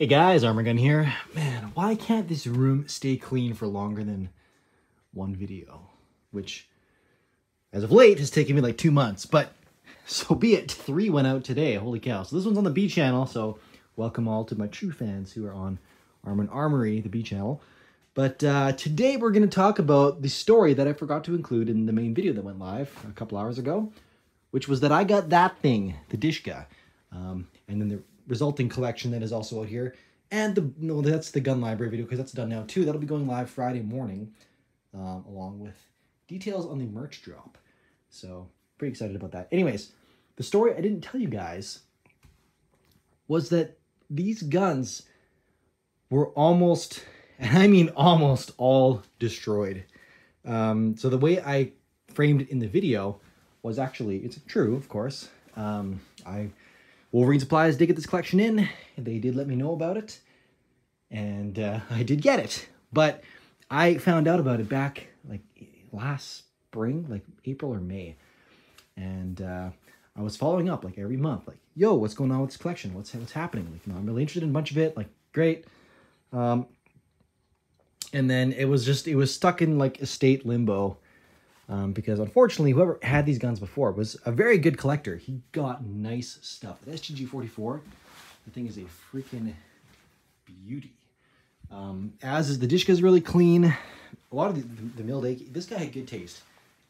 Hey guys, Arm and Gun here. Man, why can't this room stay clean for longer than one video? Which, as of late, has taken me like two months, but so be it. Three went out today. Holy cow. So this one's on the B channel, so welcome all to my true fans who are on Arm and Armory, the B channel. But uh, today we're going to talk about the story that I forgot to include in the main video that went live a couple hours ago, which was that I got that thing, the Dishka. Um, and then the resulting collection that is also out here. And the no, that's the gun library video because that's done now too. That'll be going live Friday morning, um, along with details on the merch drop. So pretty excited about that. Anyways, the story I didn't tell you guys was that these guns were almost, and I mean almost all destroyed. Um, so the way I framed it in the video was actually, it's true, of course. Um, I Wolverine Supplies did get this collection in. They did let me know about it. And uh, I did get it. But I found out about it back like last spring, like April or May. And uh, I was following up like every month, like, yo, what's going on with this collection? What's, what's happening? Like, you know, I'm really interested in a bunch of it. Like, great. Um, and then it was just, it was stuck in like estate limbo um, because unfortunately, whoever had these guns before was a very good collector. He got nice stuff. The STG-44, the thing is a freaking beauty. Um, as is the Dishka is really clean. A lot of the, the, the milled AK, this guy had good taste.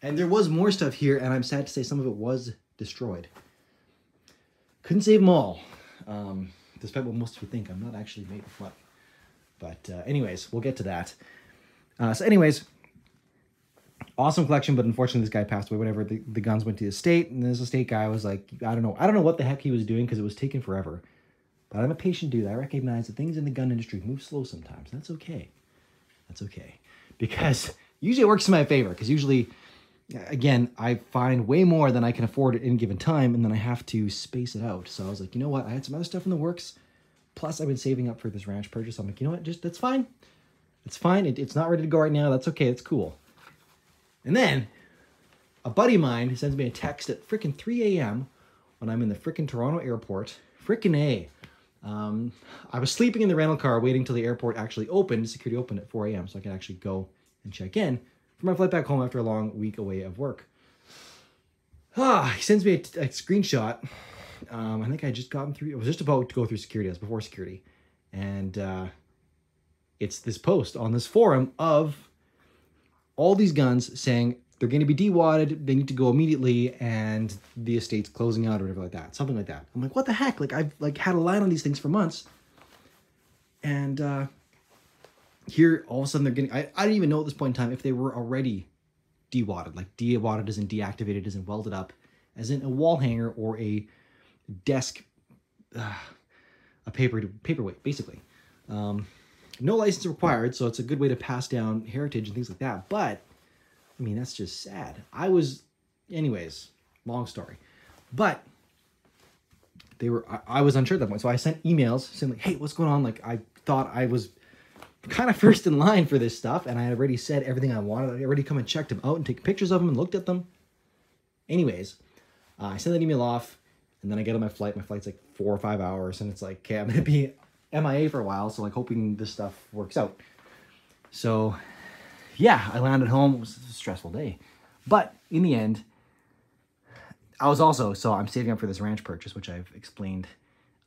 And there was more stuff here, and I'm sad to say some of it was destroyed. Couldn't save them all, um, despite what most of you think. I'm not actually made of money. But uh, anyways, we'll get to that. Uh, so anyways, awesome collection, but unfortunately this guy passed away. Whatever, the, the guns went to the estate, and this estate guy was like, I don't know, I don't know what the heck he was doing because it was taking forever. But I'm a patient dude. I recognize that things in the gun industry move slow sometimes. That's okay. That's okay because usually it works in my favor. Because usually, again, I find way more than I can afford at any given time, and then I have to space it out. So I was like, you know what? I had some other stuff in the works. Plus, I've been saving up for this ranch purchase. I'm like, you know what? Just that's fine. It's fine. It, it's not ready to go right now. That's okay. It's cool. And then a buddy of mine sends me a text at freaking 3 a.m. when I'm in the freaking Toronto airport. Freaking A. Um, I was sleeping in the rental car waiting till the airport actually opened, security opened at 4 a.m. so I could actually go and check in for my flight back home after a long week away of work. Ah, he sends me a, a screenshot. Um, I think I just gotten through, it was just about to go through security, that's before security. And uh, it's this post on this forum of all these guns saying they're going to be dewadded, they need to go immediately, and the estate's closing out or whatever like that, something like that. I'm like, what the heck? Like I've like had a line on these things for months, and uh, here all of a sudden they're getting. I, I didn't even know at this point in time if they were already dewadded, like dewadded in deactivated, in welded up, as in a wall hanger or a desk, uh, a paper paperweight, basically. Um, no license required, so it's a good way to pass down heritage and things like that. But I mean, that's just sad. I was, anyways, long story, but they were. I, I was unsure at that point, so I sent emails saying like, "Hey, what's going on?" Like, I thought I was kind of first in line for this stuff, and I had already said everything I wanted. I already come and checked them out and taken pictures of them and looked at them. Anyways, uh, I sent that email off, and then I get on my flight. My flight's like four or five hours, and it's like, okay, I'm gonna be MIA for a while, so like hoping this stuff works out. So yeah, I landed home. It was a stressful day. But in the end, I was also, so I'm saving up for this ranch purchase, which I've explained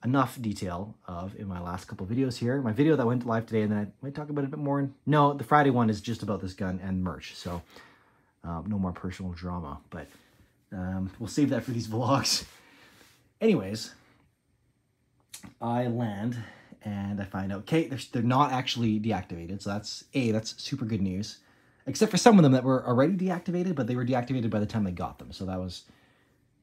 enough detail of in my last couple videos here. My video that went live today, and then I might talk about it a bit more. No, the Friday one is just about this gun and merch, so um, no more personal drama. But um, we'll save that for these vlogs. Anyways, I land and I find out, okay, they're, they're not actually deactivated. So that's A, that's super good news. Except for some of them that were already deactivated, but they were deactivated by the time they got them. So that was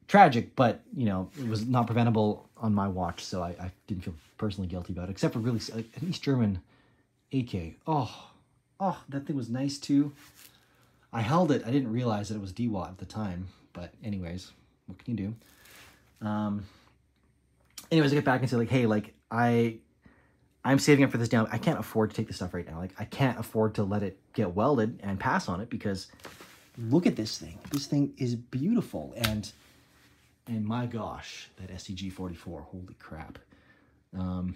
tragic, but, you know, it was not preventable on my watch. So I, I didn't feel personally guilty about it, except for really, like, an East German AK. Oh, oh, that thing was nice too. I held it. I didn't realize that it was DEWAT at the time. But anyways, what can you do? Um, anyways, I get back and say like, hey, like I I'm saving up for this down. I can't afford to take this stuff right now. Like I can't afford to let it get welded and pass on it because look at this thing. This thing is beautiful. And, and my gosh, that STG 44, holy crap. Um,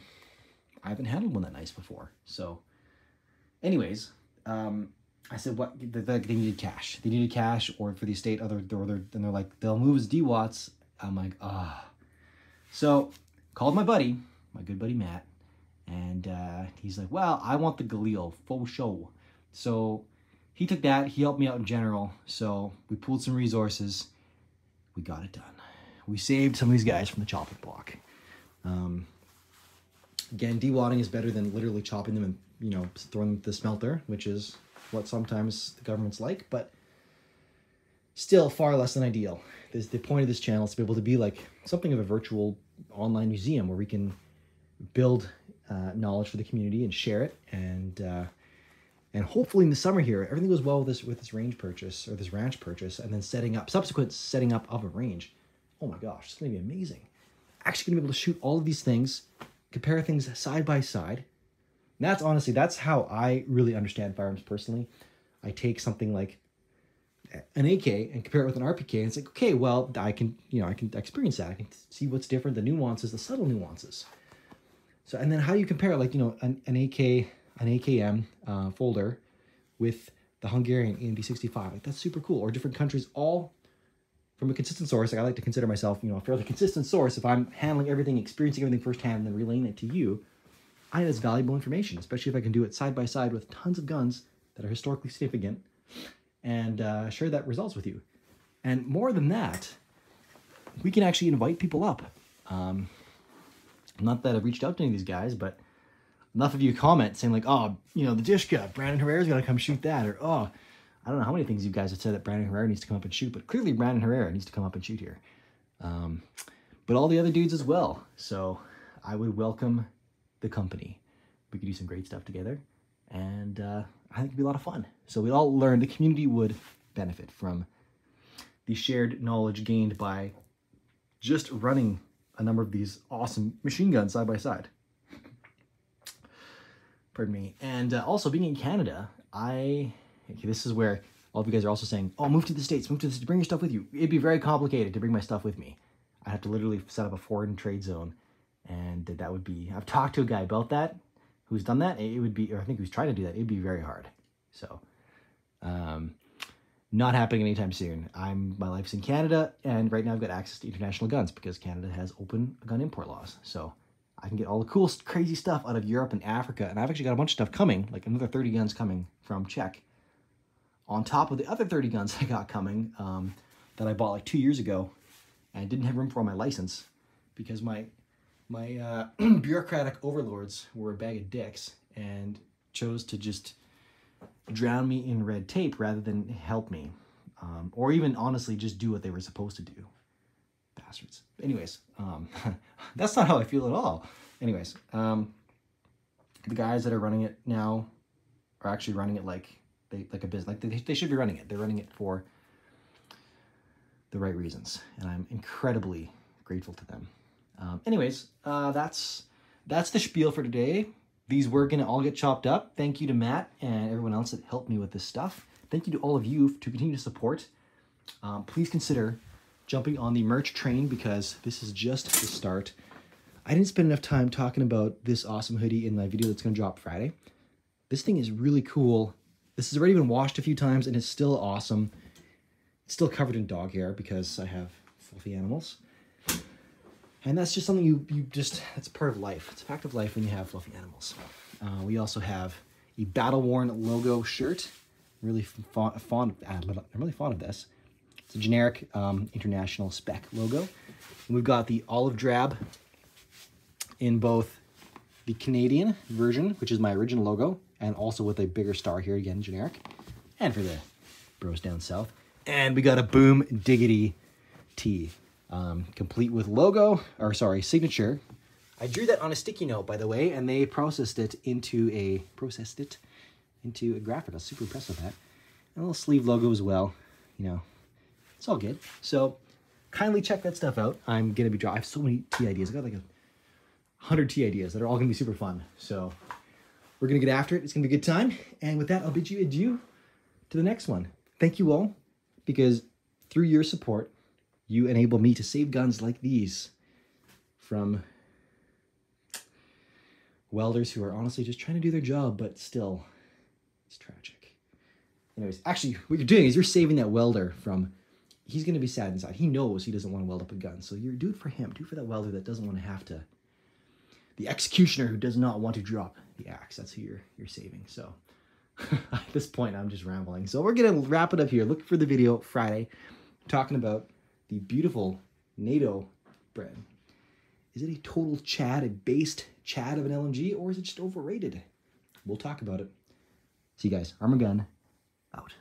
I haven't handled one that nice before. So, anyways, um, I said what they, they needed cash. They needed cash, or for the estate, other or they're, and they're like they'll move as DEWATs. I'm like ah. So called my buddy, my good buddy Matt, and uh, he's like, well, I want the Galil full show. So he took that. He helped me out in general. So we pulled some resources. We got it done. We saved some of these guys from the chopping block. Um, again, dewadding is better than literally chopping them and you know throwing them to the smelter, which is what sometimes the government's like, but still far less than ideal. This, the point of this channel is to be able to be like something of a virtual online museum where we can build uh, knowledge for the community and share it. And uh, and hopefully in the summer here everything goes well with this with this range purchase or this ranch purchase and then setting up subsequent setting up of a range. Oh my gosh it's gonna be amazing. Actually gonna be able to shoot all of these things compare things side by side. And that's honestly that's how i really understand firearms personally. I take something like an AK and compare it with an RPK, and it's like, okay, well, I can, you know, I can experience that. I can see what's different, the nuances, the subtle nuances. So, and then how do you compare, like, you know, an, an AK, an AKM uh, folder with the Hungarian AMD65? Like, that's super cool. Or different countries, all from a consistent source. Like, I like to consider myself, you know, a fairly consistent source. If I'm handling everything, experiencing everything firsthand, and then relaying it to you, I think it's valuable information, especially if I can do it side by side with tons of guns that are historically significant and uh, share that results with you. And more than that, we can actually invite people up. Um, not that I've reached out to any of these guys, but enough of you comment saying like, oh, you know, the dish Dishka, Brandon Herrera's got to come shoot that, or oh, I don't know how many things you guys have said that Brandon Herrera needs to come up and shoot, but clearly Brandon Herrera needs to come up and shoot here. Um, but all the other dudes as well. So I would welcome the company. We could do some great stuff together, and uh, I think it'd be a lot of fun. So we all learn the community would benefit from the shared knowledge gained by just running a number of these awesome machine guns side by side. Pardon me. And uh, also being in Canada, I okay, this is where all of you guys are also saying, "Oh, move to the states, move to the states, bring your stuff with you." It'd be very complicated to bring my stuff with me. I'd have to literally set up a foreign trade zone, and that would be. I've talked to a guy about that, who's done that. It would be, or I think who's trying to do that. It'd be very hard. So, um, not happening anytime soon. I'm my life's in Canada, and right now I've got access to international guns because Canada has open gun import laws. So I can get all the cool, crazy stuff out of Europe and Africa, and I've actually got a bunch of stuff coming, like another 30 guns coming from Czech, on top of the other 30 guns I got coming um, that I bought like two years ago, and didn't have room for on my license because my my uh, bureaucratic overlords were a bag of dicks and chose to just drown me in red tape rather than help me. Um, or even honestly just do what they were supposed to do. Bastards. Anyways, um, that's not how I feel at all. Anyways, um, the guys that are running it now are actually running it like they like a business. Like they, they should be running it. They're running it for the right reasons, and I'm incredibly grateful to them. Um, anyways, uh, that's that's the spiel for today. These were going to all get chopped up. Thank you to Matt and everyone else that helped me with this stuff. Thank you to all of you to continue to support. Um, please consider jumping on the merch train because this is just the start. I didn't spend enough time talking about this awesome hoodie in my video that's going to drop Friday. This thing is really cool. This has already been washed a few times and it's still awesome. It's still covered in dog hair because I have fluffy animals. And that's just something you, you just, that's part of life. It's a fact of life when you have fluffy animals. Uh, we also have a battle worn logo shirt. Really fond, fond uh, I'm really fond of this. It's a generic um, international spec logo. And we've got the olive drab in both the Canadian version, which is my original logo, and also with a bigger star here, again, generic. And for the bros down south. And we got a Boom Diggity tee um, complete with logo, or sorry, signature. I drew that on a sticky note, by the way, and they processed it into a, processed it into a graphic. I was super impressed with that. And a little sleeve logo as well, you know, it's all good. So kindly check that stuff out. I'm going to be drawing, I have so many tee ideas. I got like a hundred tee ideas that are all going to be super fun. So we're going to get after it. It's going to be a good time. And with that, I'll bid you adieu to the next one. Thank you all, because through your support, you enable me to save guns like these from welders who are honestly just trying to do their job, but still, it's tragic. Anyways, actually, what you're doing is you're saving that welder from. He's gonna be sad inside. He knows he doesn't want to weld up a gun, so you're do it for him. Do it for that welder that doesn't want to have to. The executioner who does not want to drop the axe. That's who you're you're saving. So at this point, I'm just rambling. So we're gonna wrap it up here. Look for the video Friday, talking about the beautiful NATO Bren. Is it a total Chad, a based Chad of an LMG, or is it just overrated? We'll talk about it. See you guys. Arm and Gun out.